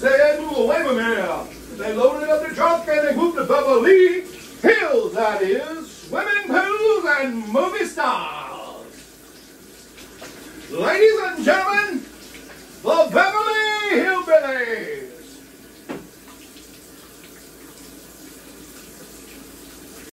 said, "Ooh, wait a minute. They loaded up the truck and they moved to Beverly Hills, that is, swimming pools and movie stars. Ladies and gentlemen, the Beverly Hillbillies.